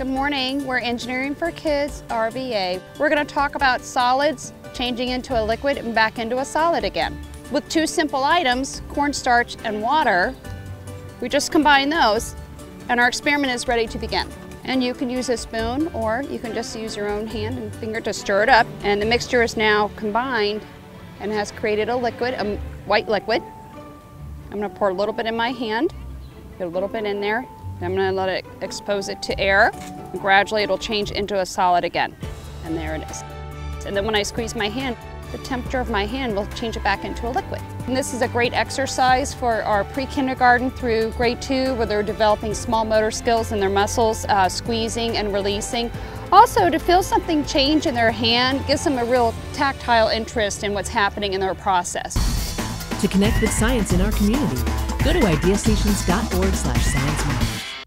Good morning. We're Engineering for Kids, RVA. We're going to talk about solids changing into a liquid and back into a solid again. With two simple items, cornstarch and water, we just combine those and our experiment is ready to begin. And you can use a spoon or you can just use your own hand and finger to stir it up. And the mixture is now combined and has created a liquid, a white liquid. I'm going to pour a little bit in my hand, get a little bit in there. I'm going to let it expose it to air. Gradually it'll change into a solid again. And there it is. And then when I squeeze my hand, the temperature of my hand will change it back into a liquid. And this is a great exercise for our pre-kindergarten through grade two where they're developing small motor skills in their muscles, uh, squeezing and releasing. Also to feel something change in their hand gives them a real tactile interest in what's happening in their process. To connect with science in our community, go to ideastations.org slash science